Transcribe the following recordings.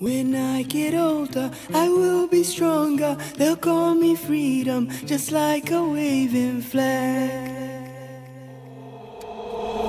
When I get older, I will be stronger. They'll call me freedom, just like a waving flag.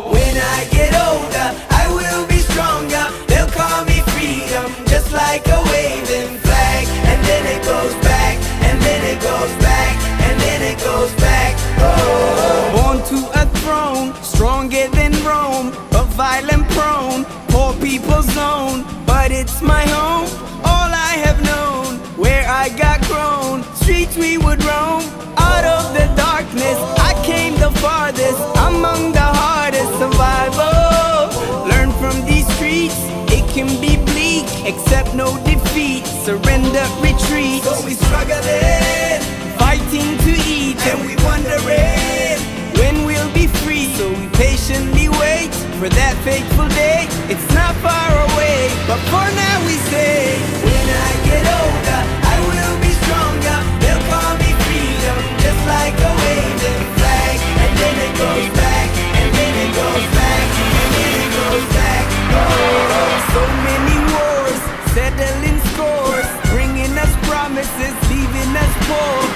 When I get older, I will be stronger. They'll call me freedom, just like a waving flag. And then it goes back, and then it goes back, and then it goes back. Oh. Born to a throne, stronger than Rome, but violent prone, poor people's zone. But it's my home, all I have known, where I got grown. Streets we would roam, out of the darkness. I came the farthest, among the hardest survival. Learn from these streets, it can be bleak, accept no defeat, surrender, retreat. So we struggling, Fighting to eat, and we wondering. when we'll be free. So we patiently wait for that fateful day. It's not far away, but for now we say, When I get older, I will be stronger. They'll call me freedom, just like a waving flag. And then it goes back, and then it goes back, and then it goes back. Oh, so many wars, settling scores, bringing us promises, leaving us poor.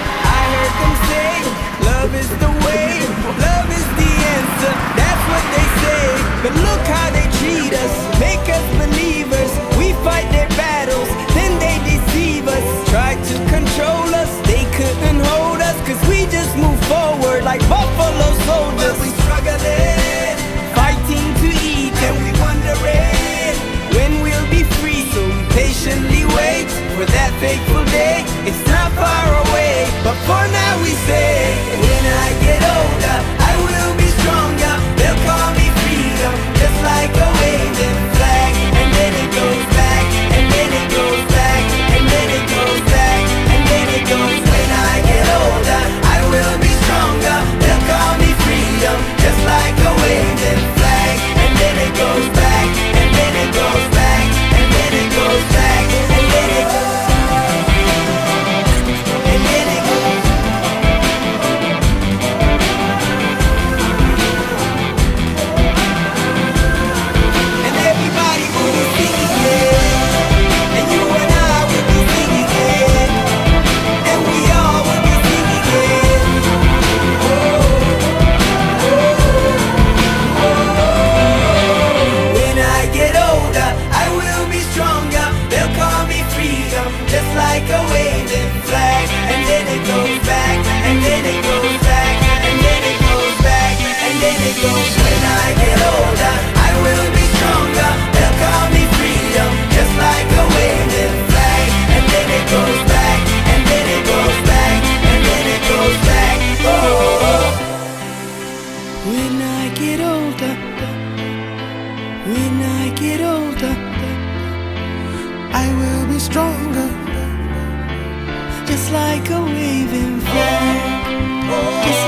For that fateful day. It's not far away, stronger. Just like a waving flag.